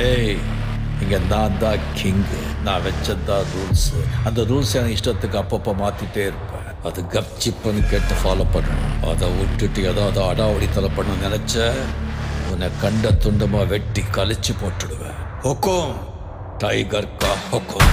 ஏய் இங்க நான் தான் கிங்கு நான் வச்சதான் ரூல்ஸ் அந்த ரூல்ஸ் என் இஷ்டத்துக்கு அப்பப்போ மாத்திட்டே இருப்பேன். அது கப்சிப்புன்னு கேட்டு ஃபாலோ பண்ணணும். அதை விட்டுட்டு ஏதாவது அடாவடித்தலை பண்ண நினைச்ச உன்னை கண்ட துண்டமா வெட்டி கழிச்சு போட்டுடுவேன். ஹொக்கோம் டைகர் கா ஹொக்கோம்